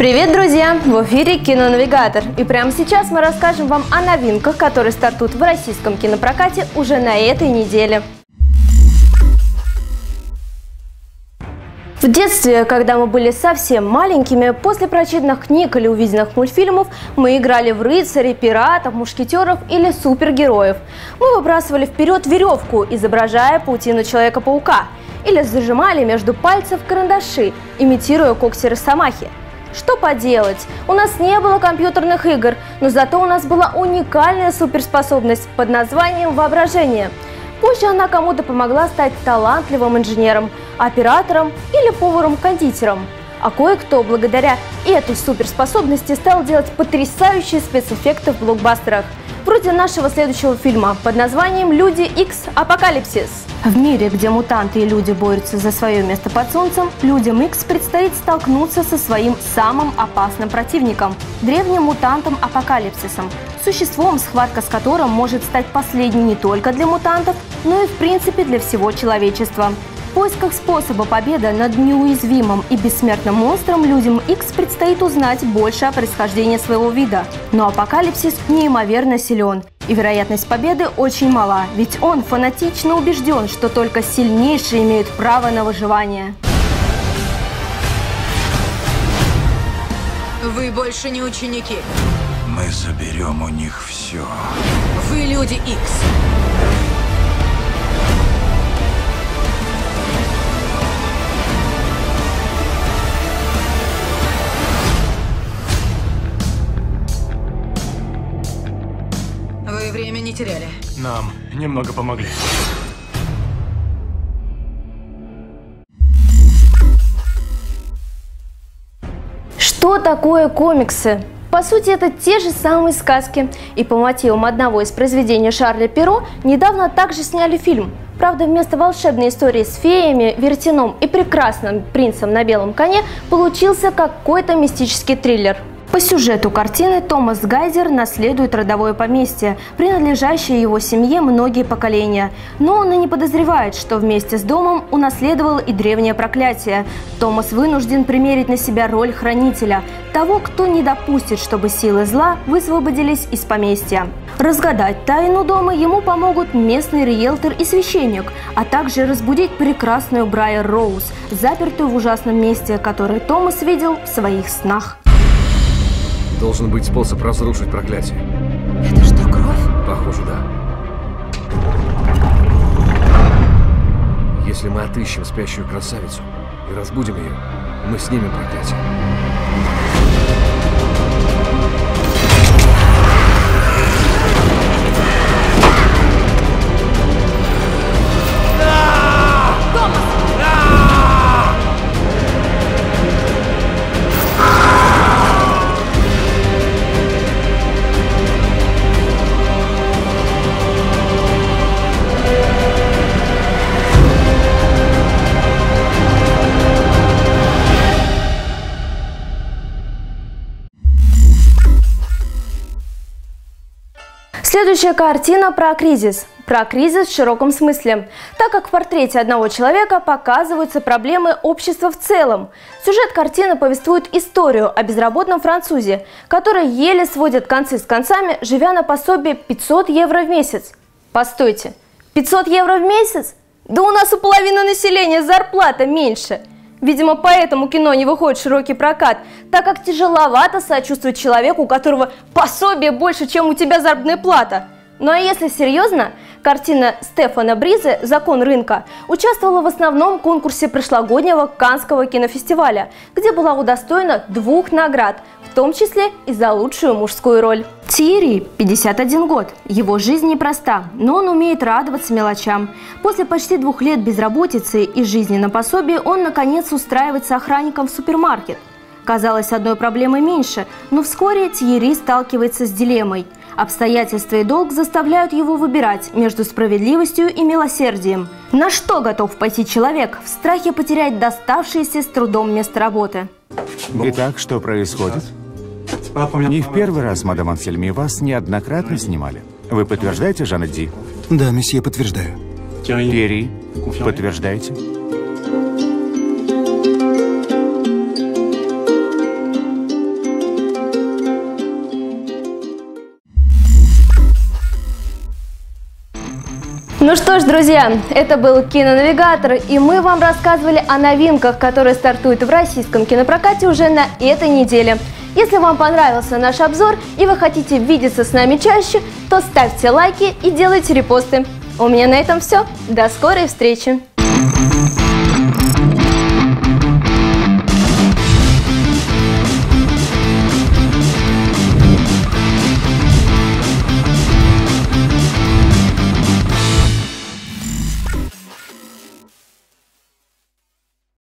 Привет, друзья! В эфире Кинонавигатор. И прямо сейчас мы расскажем вам о новинках, которые стартуют в российском кинопрокате уже на этой неделе. В детстве, когда мы были совсем маленькими, после прочитанных книг или увиденных мультфильмов, мы играли в рыцарей, пиратов, мушкетеров или супергероев. Мы выбрасывали вперед веревку, изображая паутину Человека-паука, или зажимали между пальцев карандаши, имитируя когти Росомахи. Что поделать, у нас не было компьютерных игр, но зато у нас была уникальная суперспособность под названием воображение. Позже она кому-то помогла стать талантливым инженером, оператором или поваром-кондитером. А кое-кто благодаря этой суперспособности стал делать потрясающие спецэффекты в блокбастерах. Вроде нашего следующего фильма под названием «Люди X Апокалипсис». В мире, где мутанты и люди борются за свое место под солнцем, людям X предстоит столкнуться со своим самым опасным противником – древним мутантом Апокалипсисом, существом, схватка с которым может стать последней не только для мутантов, но и в принципе для всего человечества. В поисках способа победы над неуязвимым и бессмертным монстром людям X предстоит узнать больше о происхождении своего вида. Но апокалипсис неимоверно силен, и вероятность победы очень мала, ведь он фанатично убежден, что только сильнейшие имеют право на выживание. Вы больше не ученики. Мы заберем у них все. Вы люди Икс. Вы время не теряли. Нам немного помогли. Что такое комиксы? По сути, это те же самые сказки. И по мотивам одного из произведений Шарля Перо недавно также сняли фильм. Правда, вместо волшебной истории с феями, вертином и прекрасным принцем на белом коне получился какой-то мистический триллер – по сюжету картины Томас Гайзер наследует родовое поместье, принадлежащее его семье многие поколения. Но он и не подозревает, что вместе с домом унаследовал и древнее проклятие. Томас вынужден примерить на себя роль хранителя, того, кто не допустит, чтобы силы зла высвободились из поместья. Разгадать тайну дома ему помогут местный риэлтор и священник, а также разбудить прекрасную Брайер Роуз, запертую в ужасном месте, которое Томас видел в своих снах. Должен быть способ разрушить проклятие. Это что, кровь? Похоже, да. Если мы отыщем спящую красавицу и разбудим ее, мы снимем проклятие. Следующая картина про кризис. Про кризис в широком смысле, так как в портрете одного человека показываются проблемы общества в целом. Сюжет картины повествует историю о безработном французе, который еле сводит концы с концами, живя на пособие 500 евро в месяц. Постойте, 500 евро в месяц? Да у нас у половины населения зарплата меньше – Видимо, поэтому кино не выходит в широкий прокат, так как тяжеловато сочувствовать человеку, у которого пособие больше, чем у тебя заработная плата. Ну а если серьезно, картина Стефана Бризе «Закон рынка» участвовала в основном конкурсе прошлогоднего Канского кинофестиваля, где была удостоена двух наград, в том числе и за лучшую мужскую роль. Тири 51 год. Его жизнь непроста, но он умеет радоваться мелочам. После почти двух лет безработицы и жизни на пособии он наконец устраивается охранником в супермаркет. Казалось, одной проблемы меньше, но вскоре Тьерри сталкивается с дилеммой. Обстоятельства и долг заставляют его выбирать между справедливостью и милосердием. На что готов пойти человек в страхе потерять доставшееся с трудом место работы? Итак, что происходит? Не в первый раз, мадам Ансельми, вас неоднократно снимали. Вы подтверждаете, Жанна Ди? Да, месье, подтверждаю. Пери, подтверждаете? Ну что ж, друзья, это был кинонавигатор, и мы вам рассказывали о новинках, которые стартуют в российском кинопрокате уже на этой неделе. Если вам понравился наш обзор и вы хотите видеться с нами чаще, то ставьте лайки и делайте репосты. У меня на этом все. До скорой встречи!